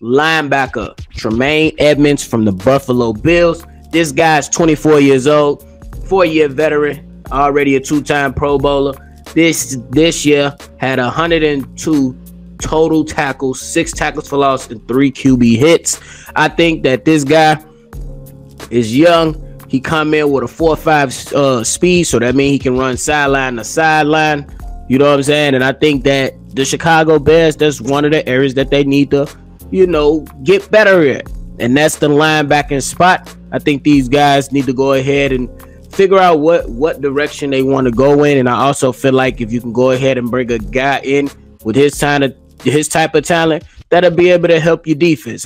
linebacker Tremaine Edmunds from the Buffalo Bills. This guy's 24 years old, four-year veteran, already a two-time Pro Bowler. This this year had 102 total tackles, six tackles for loss, and three QB hits. I think that this guy is young. He come in with a four five uh, speed, so that means he can run sideline to sideline. You know what I'm saying? And I think that the Chicago Bears, that's one of the areas that they need to, you know, get better at. And that's the linebacking spot. I think these guys need to go ahead and figure out what what direction they want to go in. And I also feel like if you can go ahead and bring a guy in with his kind of his type of talent, that'll be able to help your defense.